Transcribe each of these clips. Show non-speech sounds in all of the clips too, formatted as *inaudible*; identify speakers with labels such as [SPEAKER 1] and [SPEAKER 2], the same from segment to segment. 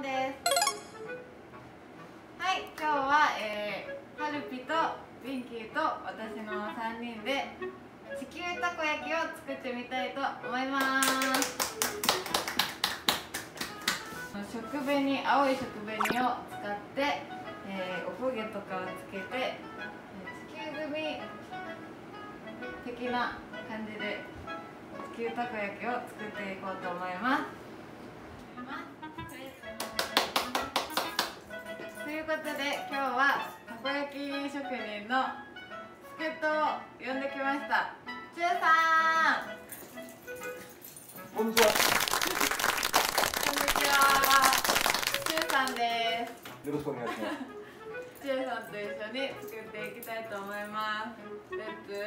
[SPEAKER 1] です。はい今日は、えー、ハルピとビンキーと私の3人で地球たこ焼きを作ってみたいと思います。食紅青い食紅を使って、えー、おこげとかをつけて地球組的な感じで地球たこ焼きを作っていこうと思います。いうことで今日はたこ焼き職人の助っ人を呼んできました。ちゅうさん。
[SPEAKER 2] こんにちは。
[SPEAKER 1] こんにちは。ちゅうさんです。
[SPEAKER 2] よろしくお願いします。
[SPEAKER 1] ちゅうさんと一緒に作っていきたいと思います。レッツ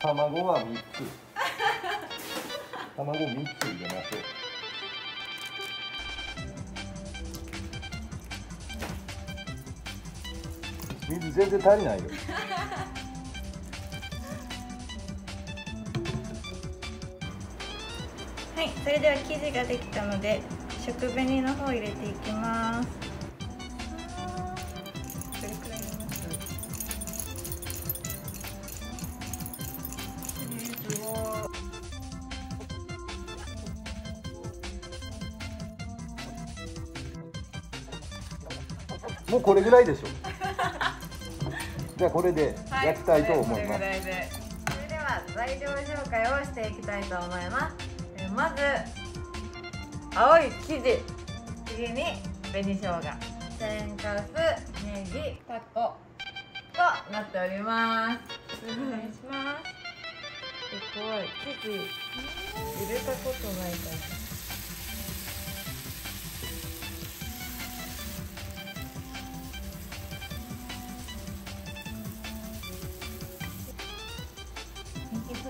[SPEAKER 2] 卵は三つ。卵三つ入れましょう水全然足りないよ。*laughs*
[SPEAKER 1] はいそれでは生地ができたので食紅の方を入れていきますどれくらい入れます。
[SPEAKER 2] もうこれぐらいでしょじゃあこれで
[SPEAKER 1] はい
[SPEAKER 2] 焼きたいと思います、
[SPEAKER 1] これぐらいでそれでは材料紹介をしていきたいと思います。えーまず青い生地次に紅生姜。天かすネギタコ。となっております。お願いします。すごい。生地入れたことないから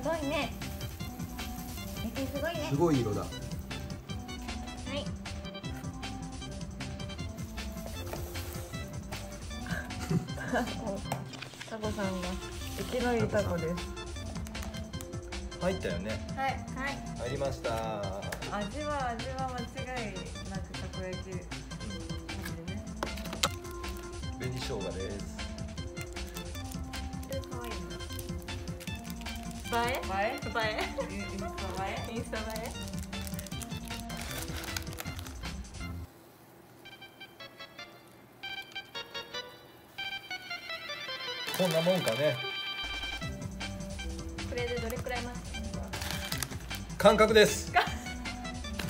[SPEAKER 1] ごいねすごいね
[SPEAKER 2] すごい色だ
[SPEAKER 1] はい。タコさんが生きのいいタコです。
[SPEAKER 2] 入ったよね
[SPEAKER 1] はいはい。
[SPEAKER 2] 入りました
[SPEAKER 1] 味は味は間違いなくたこ焼きなん。
[SPEAKER 2] 紅生姜です
[SPEAKER 3] え
[SPEAKER 1] な。映え？
[SPEAKER 3] 映え
[SPEAKER 1] インインスタ映え？
[SPEAKER 3] インスタ映
[SPEAKER 2] こんなもんかね
[SPEAKER 3] えこれでどれくらいます
[SPEAKER 2] 感覚です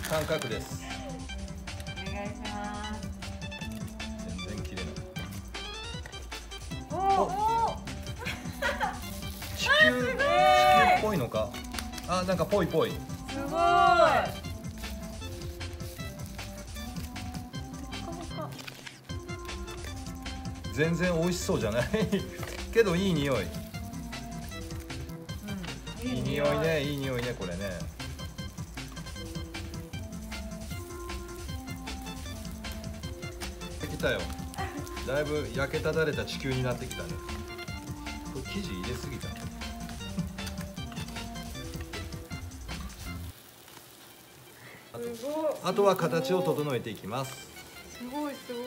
[SPEAKER 2] 感覚です
[SPEAKER 1] お願いします。
[SPEAKER 2] 全然綺麗な
[SPEAKER 1] おおお。
[SPEAKER 2] 地球ぽいのか。あなんかぽいぽい。
[SPEAKER 1] すごい。
[SPEAKER 2] 全然美味しそうじゃない？*laughs* けどいい匂い。
[SPEAKER 1] うん。
[SPEAKER 2] いい匂いねいい匂い。ねこれね。できたよ。*laughs* だいぶ焼けただれた地球になってきたね。これ生地入れすぎたあとは形を整えていきます
[SPEAKER 1] すごいすごい。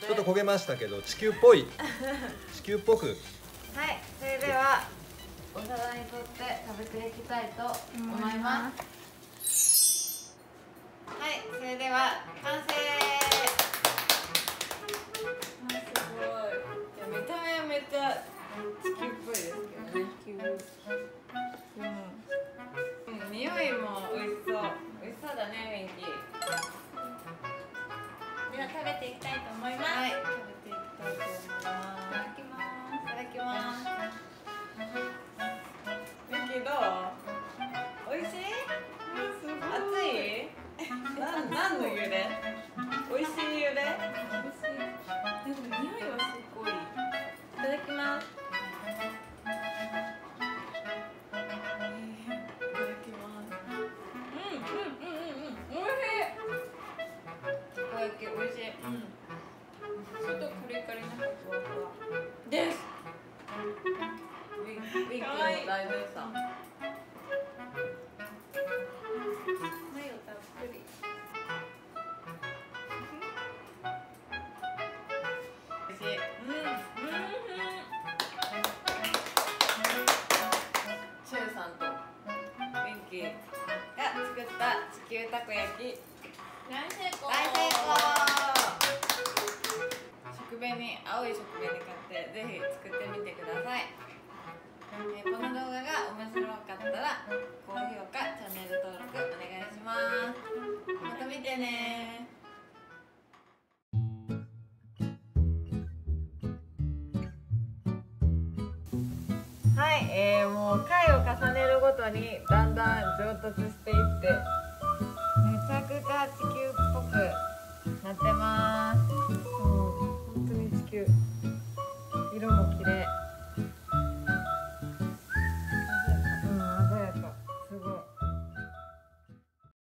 [SPEAKER 2] ちょっと焦げましたけど地球っぽい *laughs* 地球っぽく
[SPEAKER 1] はい、それではお皿にとって食べていきたいと思います。はい、それでは完成。あすごい。いや見た目はめっちゃ地球っぽいですけどね。
[SPEAKER 3] べていきたいと思います、
[SPEAKER 1] はい、食べていきたいと思います。
[SPEAKER 3] いただきます
[SPEAKER 1] いただきます。ミキどう？美味しい？熱い？*laughs* なん何の湯で？
[SPEAKER 3] 大事さ。たっぷり。
[SPEAKER 1] い。
[SPEAKER 3] うん。さん
[SPEAKER 1] と作った地球たこ焼き
[SPEAKER 3] 大成功
[SPEAKER 1] 食紅青い食紅買ってぜひ作ってみてくださいえー、この動画が面白かったら高評価チャンネル登録お願いします。また見てね。はい、え、もう回を重ねるごとにだんだん上達していってめちゃくちゃ地球っぽくなってます。